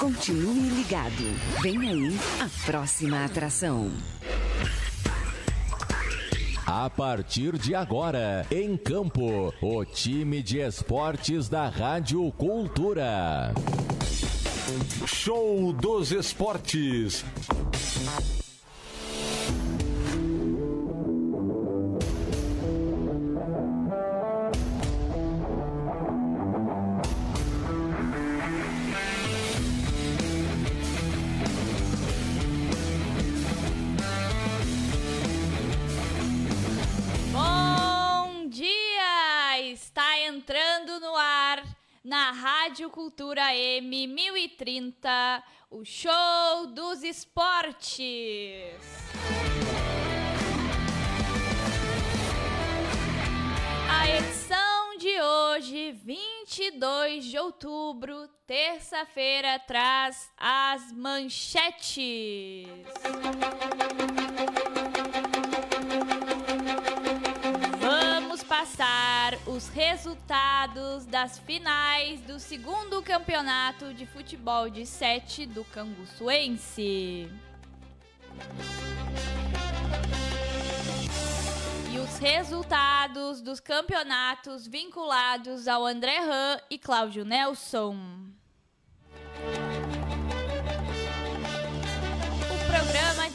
Continue ligado. Vem aí a próxima atração. A partir de agora, em campo, o time de esportes da Rádio Cultura. Show dos Esportes. Na Rádio Cultura M 1030, o show dos esportes. A edição de hoje, 22 de outubro, terça-feira, traz as manchetes. Passar os resultados das finais do segundo campeonato de futebol de sete do Canguçuense. E os resultados dos campeonatos vinculados ao André Han e Cláudio Nelson.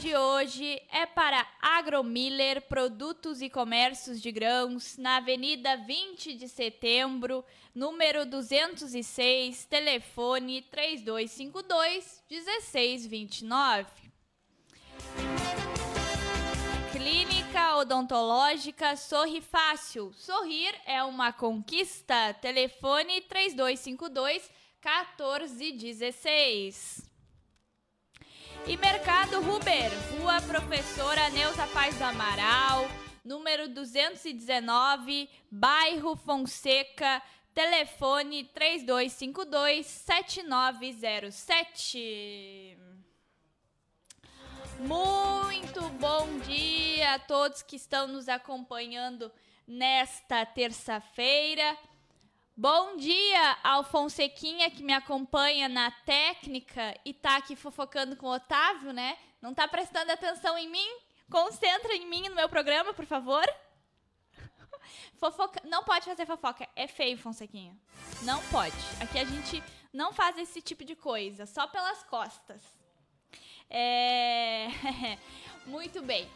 De hoje é para Agromiller Produtos e Comércios de Grãos, na Avenida 20 de Setembro, número 206, telefone 3252 1629. Clínica Odontológica Sorri Fácil. Sorrir é uma conquista. Telefone 3252 1416. E Mercado Ruber, Rua Professora Neuza Paz do Amaral, número 219, bairro Fonseca, telefone 3252 7907. Muito bom dia a todos que estão nos acompanhando nesta terça-feira. Bom dia ao Fonsequinha que me acompanha na técnica e tá aqui fofocando com o Otávio, né? Não tá prestando atenção em mim? Concentra em mim no meu programa, por favor. Fofoca... Não pode fazer fofoca. É feio, Fonsequinha. Não pode. Aqui a gente não faz esse tipo de coisa, só pelas costas. É... muito bem.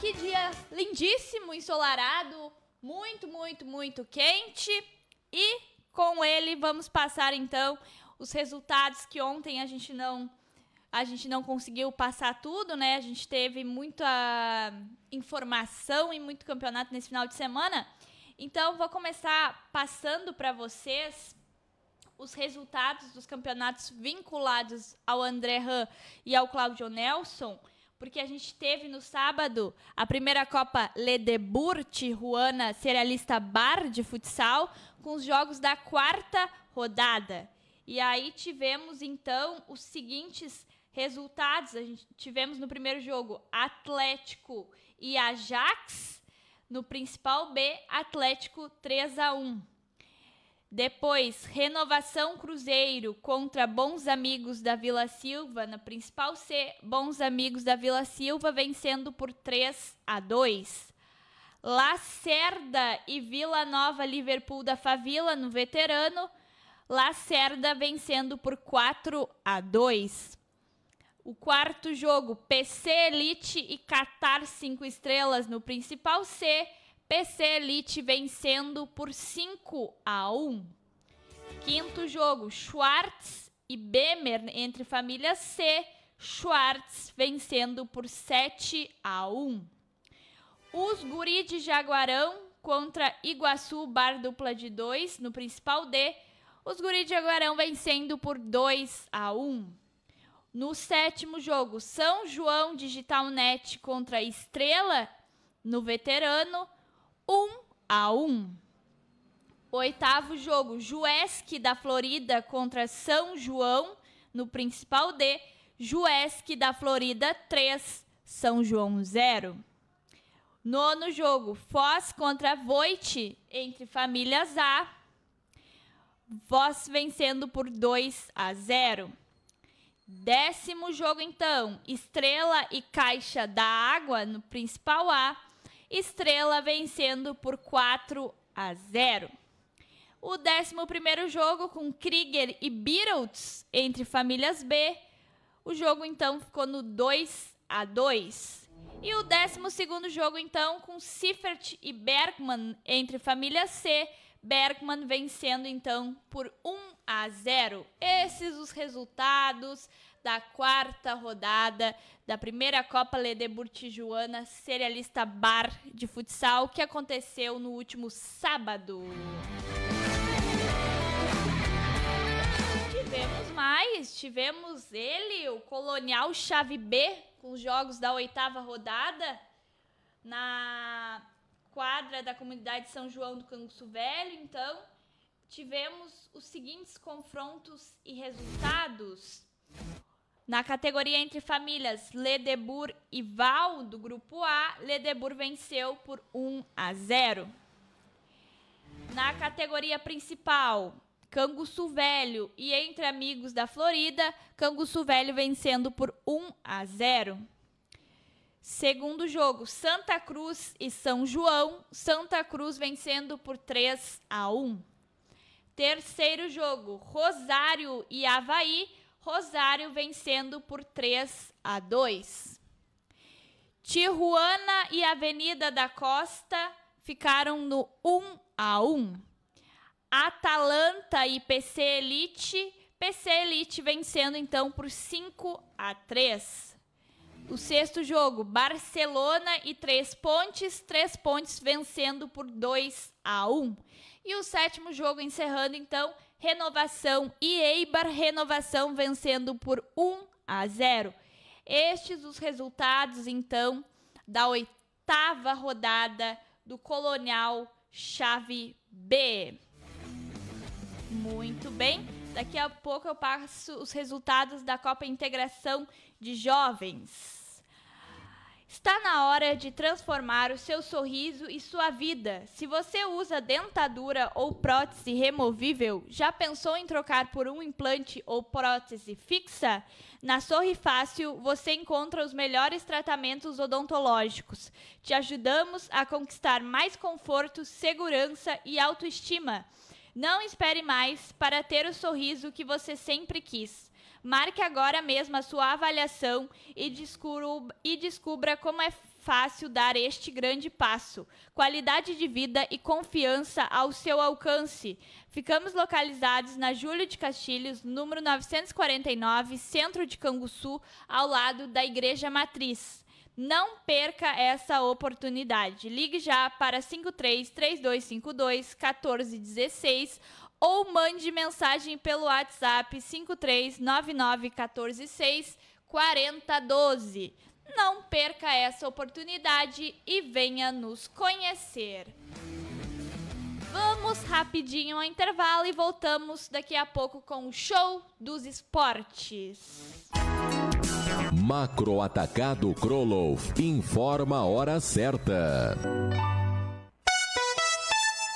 Que dia lindíssimo, ensolarado, muito, muito, muito quente. E com ele vamos passar então os resultados que ontem a gente não a gente não conseguiu passar tudo, né? A gente teve muita informação e muito campeonato nesse final de semana. Então vou começar passando para vocês os resultados dos campeonatos vinculados ao André Han e ao Claudio Nelson, porque a gente teve no sábado a primeira Copa Ledebur Tijuana Cerealista Bar de futsal, com os jogos da quarta rodada. E aí tivemos então os seguintes resultados. A gente tivemos no primeiro jogo Atlético e Ajax, no principal B, Atlético 3 a 1. Depois, Renovação Cruzeiro contra Bons Amigos da Vila Silva, na principal C, Bons Amigos da Vila Silva vencendo por 3 a 2. Lacerda e Vila Nova Liverpool da Favila no veterano. Lacerda vencendo por 4 a 2. O quarto jogo, PC Elite e Qatar 5 estrelas no principal C. PC Elite vencendo por 5 a 1. Quinto jogo, Schwartz e Bemer entre família C. Schwartz vencendo por 7 a 1. Os Guri de Jaguarão contra Iguaçu Bar dupla de 2 no principal D. Os Guri de Jaguarão vencendo por 2 a 1. No sétimo jogo, São João Digital Net contra Estrela no veterano, 1 a 1. Oitavo jogo, Juesc da Florida contra São João no principal D, Juesc da Florida 3, São João 0. Nono jogo, Foz contra Voit entre famílias A. Voz vencendo por 2 a 0. Décimo jogo, então, Estrela e Caixa da Água no Principal A. Estrela vencendo por 4 a 0. O décimo primeiro jogo com Krieger e Beatles entre famílias B. O jogo, então, ficou no 2 a 2. E o décimo segundo jogo, então, com Siffert e Bergman entre família C. Bergman vencendo então por 1 a 0. Esses os resultados da quarta rodada da primeira Copa Ledebur Tijuana Serialista Bar de Futsal que aconteceu no último sábado. Tivemos ele, o Colonial Chave B, com os jogos da oitava rodada na quadra da comunidade São João do Canguçu Velho. Então, tivemos os seguintes confrontos e resultados. Na categoria entre famílias, Ledebur e Val, do grupo A, Ledebur venceu por 1 a 0. Na categoria principal, Canguçu Velho e Entre Amigos da Florida, Canguçu Velho vencendo por 1 a 0. Segundo jogo, Santa Cruz e São João, Santa Cruz vencendo por 3 a 1. Terceiro jogo, Rosário e Havaí, Rosário vencendo por 3 a 2. Tijuana e Avenida da Costa ficaram no 1 a 1. Atalanta e PC Elite, PC Elite vencendo então por 5 a 3. O sexto jogo, Barcelona e Três Pontes, Três Pontes vencendo por 2 a 1. E o sétimo jogo encerrando então, Renovação e Eibar, Renovação vencendo por 1 a 0. Estes os resultados então da oitava rodada do Colonial Chave B. Muito bem. Daqui a pouco eu passo os resultados da Copa Integração de Jovens. Está na hora de transformar o seu sorriso e sua vida. Se você usa dentadura ou prótese removível, já pensou em trocar por um implante ou prótese fixa? Na Sorri Fácil você encontra os melhores tratamentos odontológicos. Te ajudamos a conquistar mais conforto, segurança e autoestima. Não espere mais para ter o sorriso que você sempre quis. Marque agora mesmo a sua avaliação e descubra, e descubra como é fácil dar este grande passo. Qualidade de vida e confiança ao seu alcance. Ficamos localizados na Júlio de Castilhos, número 949, centro de Canguçu, ao lado da Igreja Matriz. Não perca essa oportunidade. Ligue já para 53 3252 1416 ou mande mensagem pelo WhatsApp 5399146 4012. Não perca essa oportunidade e venha nos conhecer. Vamos rapidinho ao intervalo e voltamos daqui a pouco com o show dos esportes. Macro Atacado Krolov informa a hora certa.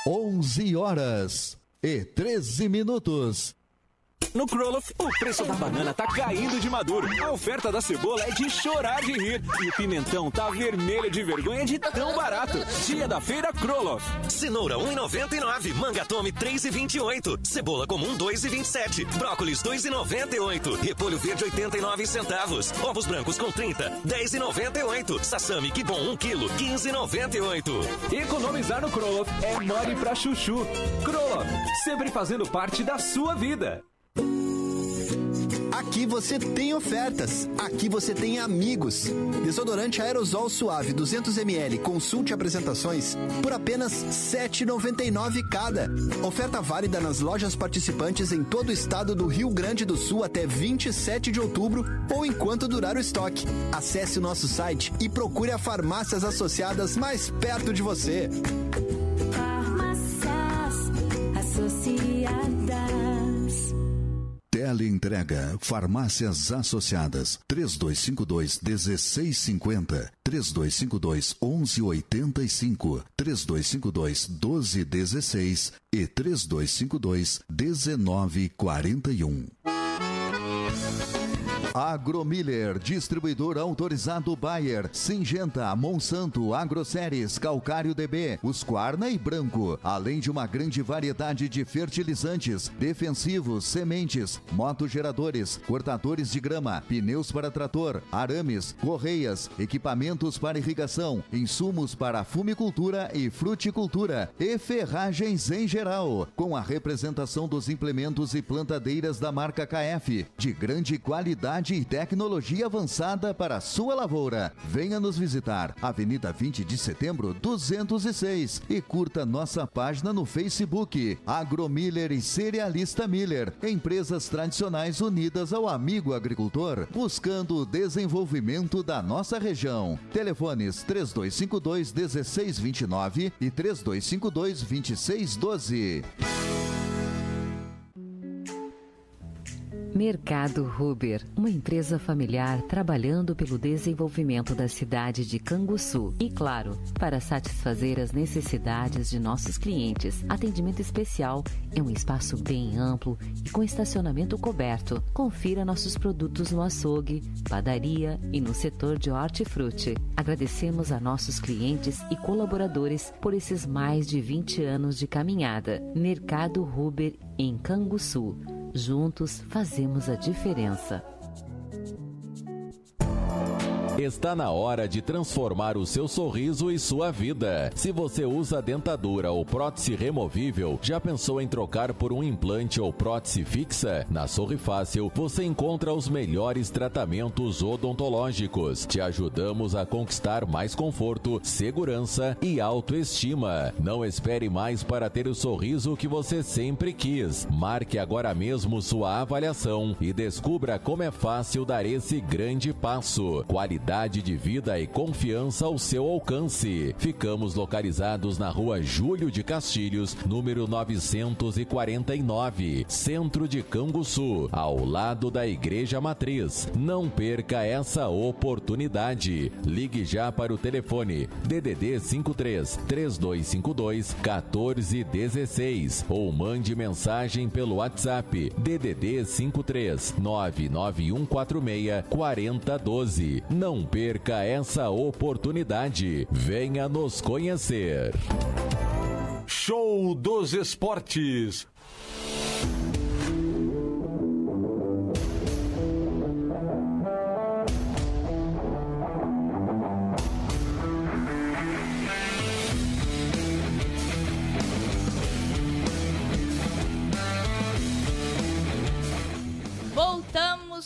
11 horas e 13 minutos. No Kroloff, o preço da banana tá caindo de maduro. A oferta da cebola é de chorar de rir. E o pimentão tá vermelho de vergonha de tão barato. Dia da feira Kroloff. Cenoura 1,99. Manga tome 3,28. Cebola comum 2,27. Brócolis 2,98. Repolho verde 89 centavos. Ovos brancos com 30, 10,98. Sassami que bom 1 quilo, 15,98. Economizar no Kroloff é mole pra chuchu. Kroloff, sempre fazendo parte da sua vida. Aqui você tem ofertas. Aqui você tem amigos. Desodorante aerosol suave 200ml, consulte apresentações por apenas R$ 7,99 cada. Oferta válida nas lojas participantes em todo o estado do Rio Grande do Sul até 27 de outubro ou enquanto durar o estoque. Acesse o nosso site e procure a farmácias associadas mais perto de você. Teleentrega, farmácias associadas, 3252 1650, 3252 1185, 3252 1216 e 3252 1941. Agromiller, distribuidor autorizado Bayer, Singenta, Monsanto, Agroceres, Calcário DB, Usquarna e Branco, além de uma grande variedade de fertilizantes, defensivos, sementes, motogeradores, cortadores de grama, pneus para trator, arames, correias, equipamentos para irrigação, insumos para fumicultura e fruticultura e ferragens em geral, com a representação dos implementos e plantadeiras da marca KF, de grande qualidade e tecnologia avançada para a sua lavoura. Venha nos visitar, Avenida 20 de Setembro, 206 e curta nossa página no Facebook, Agromiller e Cerealista Miller, empresas tradicionais unidas ao amigo agricultor, buscando o desenvolvimento da nossa região. Telefones 3252 1629 e 3252 2612. Mercado Ruber, uma empresa familiar trabalhando pelo desenvolvimento da cidade de Canguçu. E claro, para satisfazer as necessidades de nossos clientes. Atendimento especial é um espaço bem amplo e com estacionamento coberto. Confira nossos produtos no açougue, padaria e no setor de hortifruti. Agradecemos a nossos clientes e colaboradores por esses mais de 20 anos de caminhada. Mercado Ruber em Canguçu. Juntos fazemos a diferença. Está na hora de transformar o seu sorriso e sua vida. Se você usa dentadura ou prótese removível, já pensou em trocar por um implante ou prótese fixa? Na Sorri Fácil, você encontra os melhores tratamentos odontológicos. Te ajudamos a conquistar mais conforto, segurança e autoestima. Não espere mais para ter o sorriso que você sempre quis. Marque agora mesmo sua avaliação e descubra como é fácil dar esse grande passo. Qualidade qualidade de vida e confiança ao seu alcance. Ficamos localizados na rua Júlio de Castilhos, número 949, centro de Canguçu, ao lado da Igreja Matriz. Não perca essa oportunidade. Ligue já para o telefone DDD 53 3252 1416 ou mande mensagem pelo WhatsApp DDD 53 99146 4012. Não não perca essa oportunidade. Venha nos conhecer. Show dos Esportes.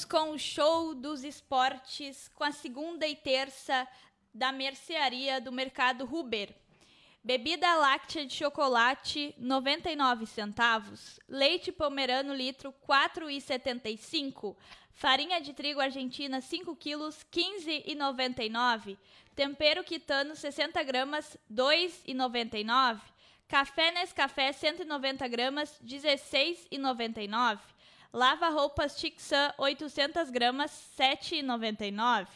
Com o show dos esportes com a segunda e terça da mercearia do Mercado Ruber. Bebida láctea de chocolate 99 centavos, leite pomerano litro 4,75, farinha de trigo argentina 5 quilos 15,99, tempero quitano 60 gramas 2,99, café Nescafé 190 gramas 16,99 Lava-roupas Tixan 800 gramas, 7,99.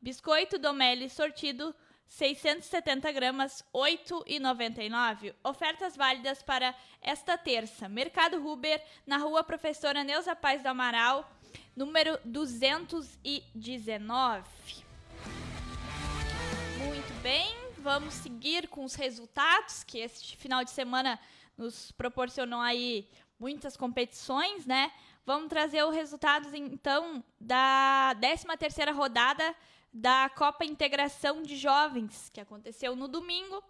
Biscoito Domelli sortido 670 gramas, 8,99. Ofertas válidas para esta terça. Mercado Ruber, na rua Professora Neuza Paz do Amaral, número 219. Muito bem, vamos seguir com os resultados que este final de semana nos proporcionou aí muitas competições, né? Vamos trazer os resultados, então, da 13ª rodada da Copa Integração de Jovens, que aconteceu no domingo.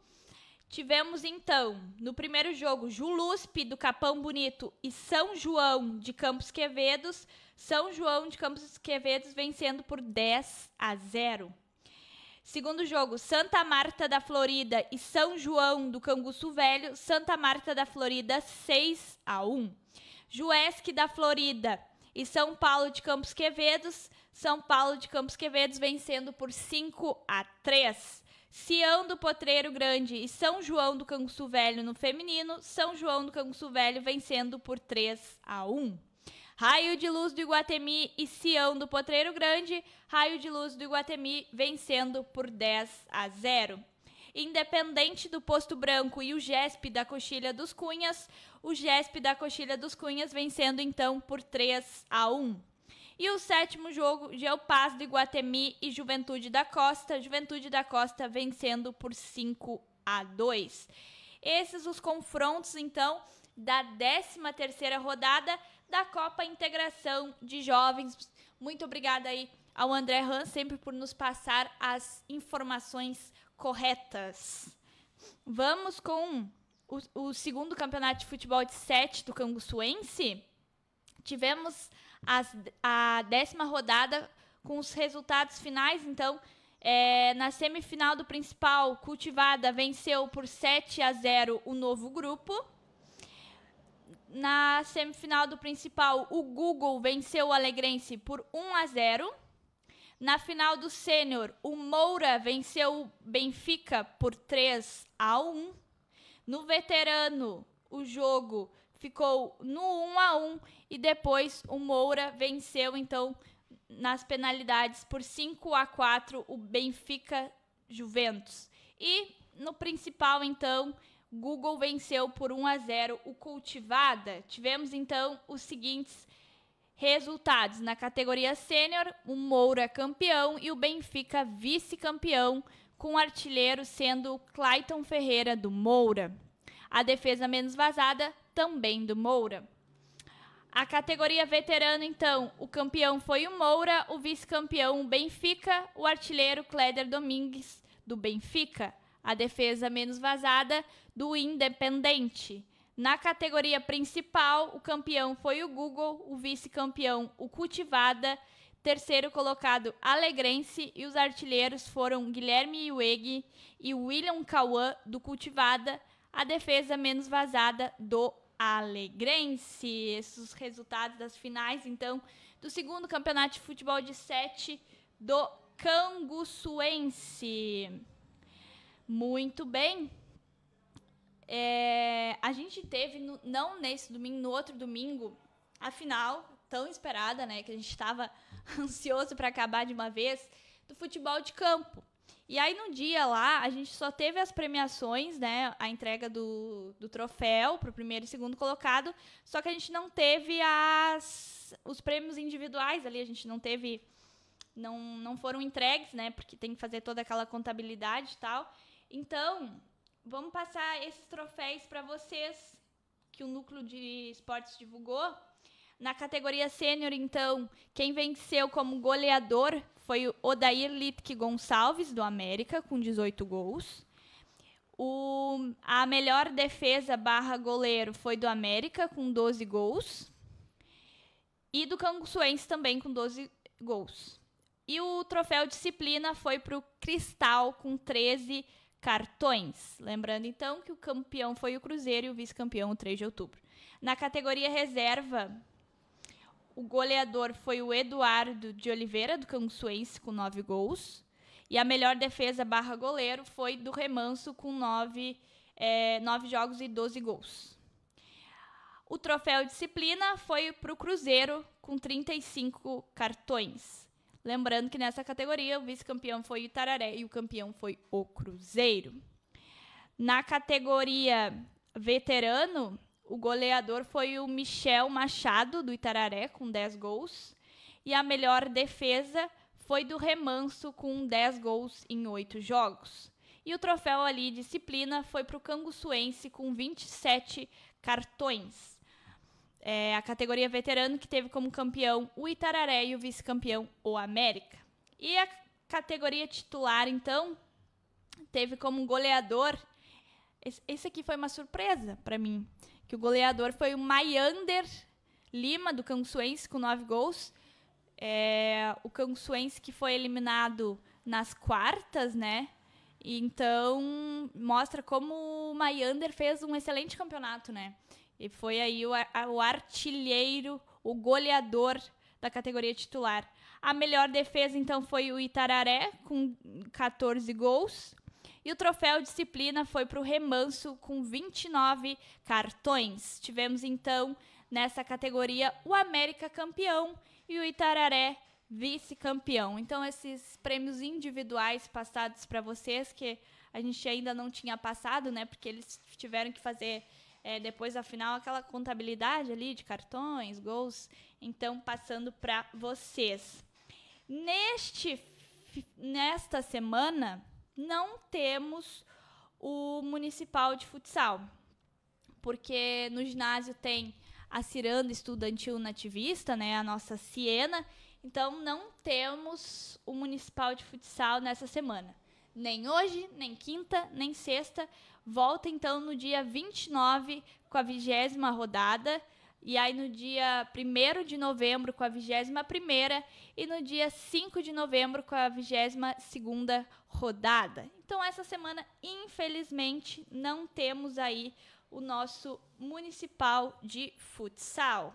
Tivemos, então, no primeiro jogo, Juluspe, do Capão Bonito, e São João, de Campos Quevedos. São João, de Campos Quevedos, vencendo por 10 a 0. Segundo jogo, Santa Marta da Florida e São João do Canguçu Velho. Santa Marta da Florida, 6 a 1. Juesc da Florida e São Paulo de Campos Quevedos. São Paulo de Campos Quevedos vencendo por 5 a 3. Sião do Potreiro Grande e São João do Canguçu Velho no feminino. São João do Canguçu Velho vencendo por 3 a 1. Raio de Luz do Iguatemi e Sião do Potreiro Grande. Raio de Luz do Iguatemi vencendo por 10 a 0. Independente do Posto Branco e o GESP da Coxilha dos Cunhas, o GESP da Coxilha dos Cunhas vencendo então por 3 a 1. E o sétimo jogo, Geopaz do Iguatemi e Juventude da Costa. Juventude da Costa vencendo por 5 a 2. Esses os confrontos, então, da 13 terceira rodada da Copa Integração de Jovens. Muito obrigada aí ao André Han, sempre por nos passar as informações corretas. Vamos com o, o segundo campeonato de futebol de sete do Canguçuense. Tivemos as, a décima rodada com os resultados finais, então, é, na semifinal do principal, Cultivada venceu por 7 a 0 o novo grupo. Na semifinal do principal, o Google venceu o Alegrense por 1 a 0. Na final do sênior, o Moura venceu o Benfica por 3 a 1. No veterano, o jogo ficou no 1 a 1 e depois o Moura venceu então nas penalidades por 5 a 4 o Benfica Juventus. E no principal então, Google venceu por 1 a 0 o Cultivada. Tivemos então os seguintes Resultados: na categoria sênior, o Moura é campeão e o Benfica vice-campeão, com o artilheiro sendo o Clayton Ferreira do Moura. A defesa menos vazada também do Moura. A categoria veterano, então, o campeão foi o Moura, o vice-campeão o Benfica, o artilheiro Cléder Domingues do Benfica. A defesa menos vazada do Independente. Na categoria principal, o campeão foi o Google, o vice-campeão o Cultivada, terceiro colocado Alegrense e os artilheiros foram Guilherme Iweg e William Cauã do Cultivada, a defesa menos vazada do Alegrense. Esses resultados das finais, então, do segundo campeonato de futebol de sete do Canguçuense. Muito bem. É, a gente teve, no, não nesse domingo, no outro domingo, a final tão esperada, né? Que a gente estava ansioso para acabar de uma vez, do futebol de campo. E aí no dia lá, a gente só teve as premiações, né? A entrega do, do troféu para o primeiro e segundo colocado, só que a gente não teve as, os prêmios individuais ali, a gente não teve. Não, não foram entregues, né? Porque tem que fazer toda aquela contabilidade e tal. Então, vamos passar esses troféus para vocês que o núcleo de esportes divulgou. Na categoria sênior, então, quem venceu como goleador foi o Odair Litke Gonçalves, do América, com 18 gols. O, a melhor defesa barra goleiro foi do América, com 12 gols. E do Canguçuense também, com 12 gols. E o troféu disciplina foi para o Cristal, com 13 gols cartões. Lembrando então que o campeão foi o Cruzeiro e o vice-campeão o 3 de outubro. Na categoria reserva, o goleador foi o Eduardo de Oliveira, do Canguçuense, com 9 gols. E a melhor defesa barra goleiro foi do Remanso, com 9, é, 9 jogos e 12 gols. O troféu disciplina foi para o Cruzeiro, com 35 cartões. Lembrando que nessa categoria o vice-campeão foi o Itararé e o campeão foi o Cruzeiro. Na categoria veterano, o goleador foi o Michel Machado, do Itararé, com 10 gols. E a melhor defesa foi do Remanso, com 10 gols em 8 jogos. E o troféu ali, disciplina, foi para o Canguçuense, com 27 cartões é, a categoria veterano, que teve como campeão o Itararé e o vice-campeão o América. E a categoria titular, então, teve como goleador. Esse, aqui foi uma surpresa para mim. Que o goleador foi o Maiander Lima, do Canguçuense, com nove gols. É, o Canguçuense que foi eliminado nas quartas, né? Então, mostra como o Maiander fez um excelente campeonato, né? E foi aí o, o artilheiro, o goleador da categoria titular. A melhor defesa, então, foi o Itararé, com 14 gols. E o troféu disciplina foi para o Remanso, com 29 cartões. Tivemos, então, nessa categoria, o América campeão e o Itararé vice-campeão. Então, esses prêmios individuais passados para vocês, que a gente ainda não tinha passado, né? Porque eles tiveram que fazer é, depois da final aquela contabilidade ali de cartões, gols. Então, passando para vocês. Neste, nesta semana, não temos o municipal de futsal, porque no ginásio tem a Ciranda Estudantil Nativista, né, a nossa Siena, então não temos o municipal de futsal nessa semana. Nem hoje, nem quinta, nem sexta. Volta então no dia 29 com a vigésima rodada. E aí no dia 1 de novembro com a 21 primeira e no dia 5 de novembro com a 22 segunda rodada. Então essa semana, infelizmente, não temos aí o nosso municipal de futsal.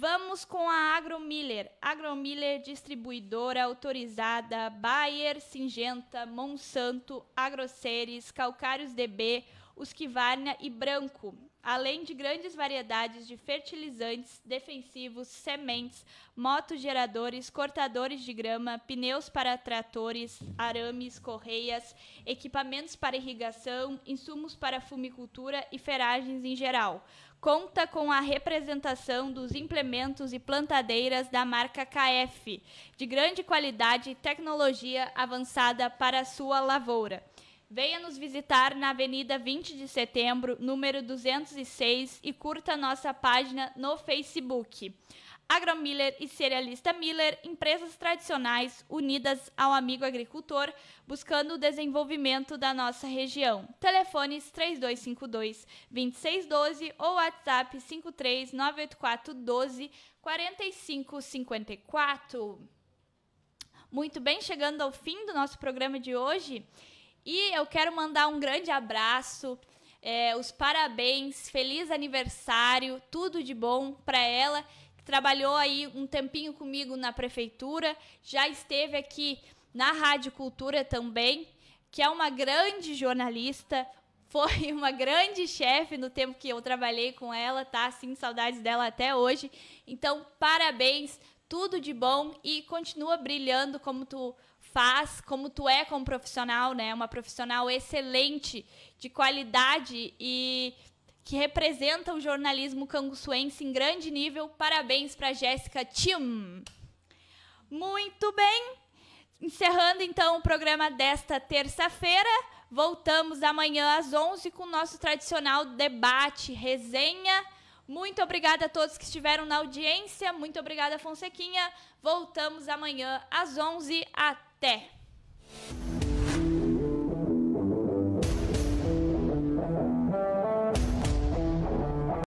Vamos com a Agromiller. Agromiller, distribuidora autorizada Bayer, Singenta, Monsanto, Agroceres, Calcários DB, Husqvarna e Branco além de grandes variedades de fertilizantes, defensivos, sementes, motogeradores, cortadores de grama, pneus para tratores, arames, correias, equipamentos para irrigação, insumos para fumicultura e feragens em geral. Conta com a representação dos implementos e plantadeiras da marca KF, de grande qualidade e tecnologia avançada para a sua lavoura. Venha nos visitar na Avenida 20 de Setembro, número 206 e curta nossa página no Facebook. Agromiller e Cerealista Miller, empresas tradicionais unidas ao amigo agricultor, buscando o desenvolvimento da nossa região. Telefones 3252 2612 ou WhatsApp 53984 12 4554. Muito bem, chegando ao fim do nosso programa de hoje. E eu quero mandar um grande abraço, é, os parabéns, feliz aniversário, tudo de bom para ela, trabalhou aí um tempinho comigo na prefeitura, já esteve aqui na Rádio Cultura também, que é uma grande jornalista, foi uma grande chefe no tempo que eu trabalhei com ela, tá? Sim, saudades dela até hoje. Então, parabéns, tudo de bom e continua brilhando como tu faz, como tu é como profissional, né? Uma profissional excelente, de qualidade e que representa o jornalismo canguçuense em grande nível. Parabéns para Jéssica Tim. Muito bem. Encerrando então o programa desta terça-feira, voltamos amanhã às 11 com o nosso tradicional debate, resenha. Muito obrigada a todos que estiveram na audiência. Muito obrigada, Fonsequinha. Voltamos amanhã às 11. Até!